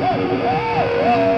Yeah.